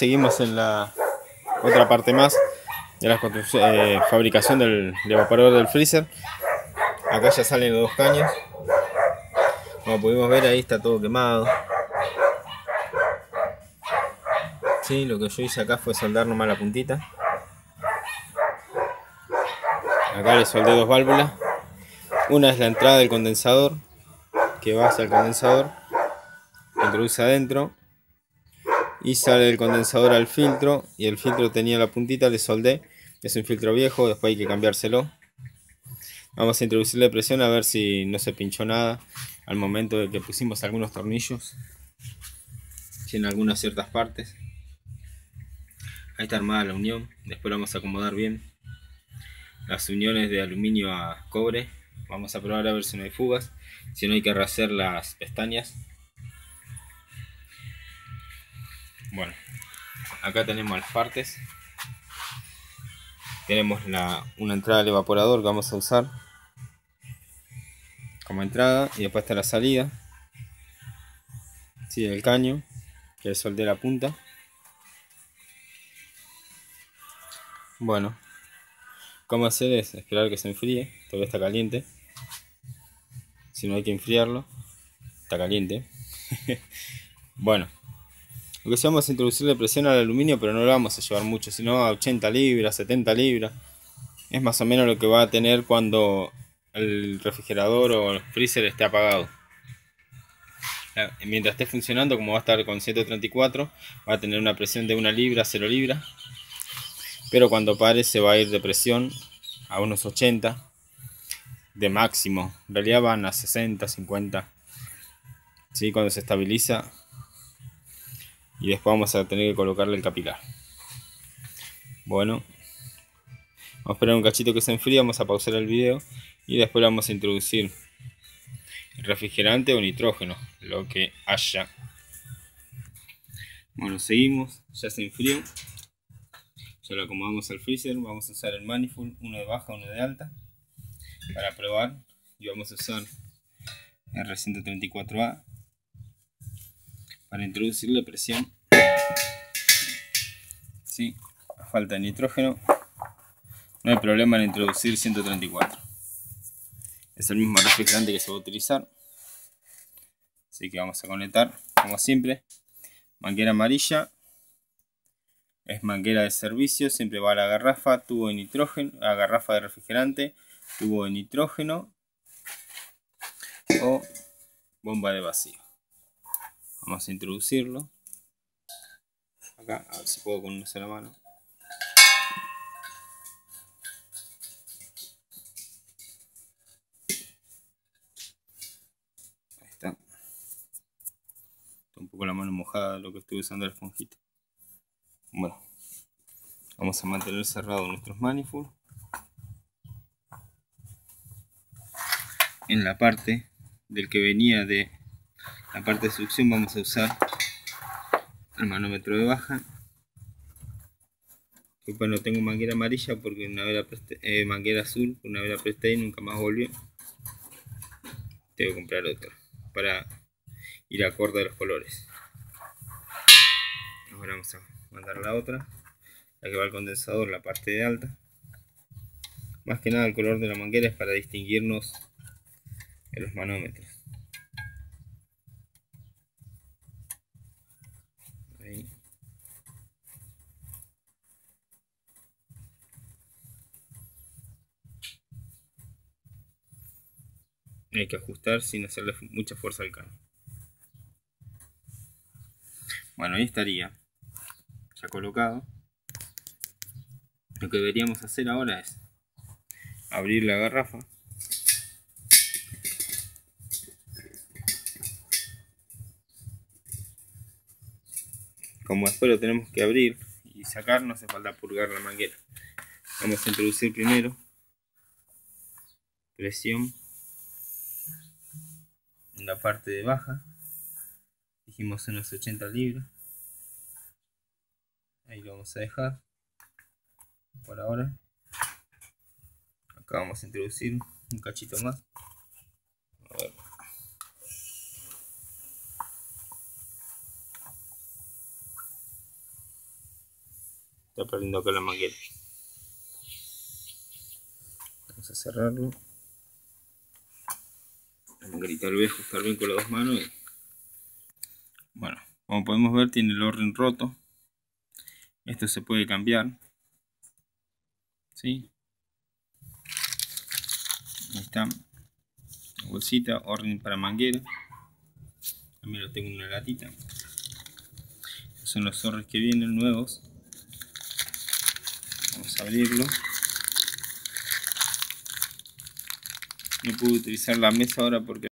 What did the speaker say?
seguimos en la otra parte más de la eh, fabricación del, evaporador del freezer. Acá ya salen los dos caños. Como pudimos ver ahí está todo quemado. Sí, lo que yo hice acá fue soldar nomás la puntita. Acá le soldé dos válvulas. Una es la entrada del condensador, que va hacia el condensador, introduce adentro y sale del condensador al filtro y el filtro tenía la puntita, le soldé, es un filtro viejo, después hay que cambiárselo. Vamos a introducirle presión a ver si no se pinchó nada al momento de que pusimos algunos tornillos, en algunas ciertas partes. Ahí está armada la unión, después vamos a acomodar bien las uniones de aluminio a cobre. Vamos a probar a ver si no hay fugas, si no hay que rehacer las pestañas. Bueno, acá tenemos las partes. Tenemos una entrada al evaporador que vamos a usar como entrada y después está la salida. Sí, el caño, que de la punta. Bueno, cómo hacer es esperar que se enfríe, todavía está caliente. Si no hay que enfriarlo, está caliente. bueno, lo que sí vamos a introducirle presión al aluminio, pero no lo vamos a llevar mucho, sino a 80 libras, 70 libras. Es más o menos lo que va a tener cuando el refrigerador o el freezer esté apagado. Mientras esté funcionando, como va a estar con 134, va a tener una presión de 1 libra, 0 libras pero cuando pare se va a ir de presión a unos 80 de máximo. En realidad van a 60, 50. ¿sí? Cuando se estabiliza. Y después vamos a tener que colocarle el capilar. Bueno. Vamos a esperar un cachito que se enfríe. Vamos a pausar el video. Y después vamos a introducir el refrigerante o nitrógeno. Lo que haya. Bueno, seguimos. Ya se enfrió lo acomodamos al freezer, vamos a usar el manifold, uno de baja, uno de alta, para probar. Y vamos a usar R134A para introducirle presión. Sí, falta de nitrógeno, no hay problema en introducir 134. Es el mismo refrigerante que se va a utilizar. Así que vamos a conectar, como siempre, manguera amarilla es manguera de servicio, siempre va a la garrafa, tubo de nitrógeno, a garrafa de refrigerante, tubo de nitrógeno o bomba de vacío. Vamos a introducirlo. A ver si puedo con una sola mano. Ahí está. Está un poco la mano mojada lo que estoy usando la esponjita. Bueno, vamos a mantener cerrado nuestros manifolds. En la parte del que venía de la parte de succión vamos a usar el manómetro de baja. Bueno, tengo manguera amarilla porque una vez la eh, manguera azul, una vez la presté y nunca más volvió. Tengo que comprar otra para ir acorde a los colores. Ahora vamos a mandar la otra la que va al condensador la parte de alta más que nada el color de la manguera es para distinguirnos en los manómetros hay que ajustar sin hacerle mucha fuerza al cano bueno ahí estaría. Ya colocado. Lo que deberíamos hacer ahora es abrir la garrafa. Como después lo tenemos que abrir y sacar no hace falta purgar la manguera. Vamos a introducir primero presión en la parte de baja. Dijimos unos 80 libras ahí lo vamos a dejar. Por ahora. Acá vamos a introducir un cachito más. Está perdiendo acá la manguera vamos a cerrarlo voy a ajustar bien con las dos manos bueno como podemos ver tiene el orden roto. Esto se puede cambiar. ¿sí? ahí está. Bolsita, orden para manguera. También lo tengo en una latita. Estos son los zorros que vienen nuevos. Vamos a abrirlo no puedo utilizar la mesa ahora porque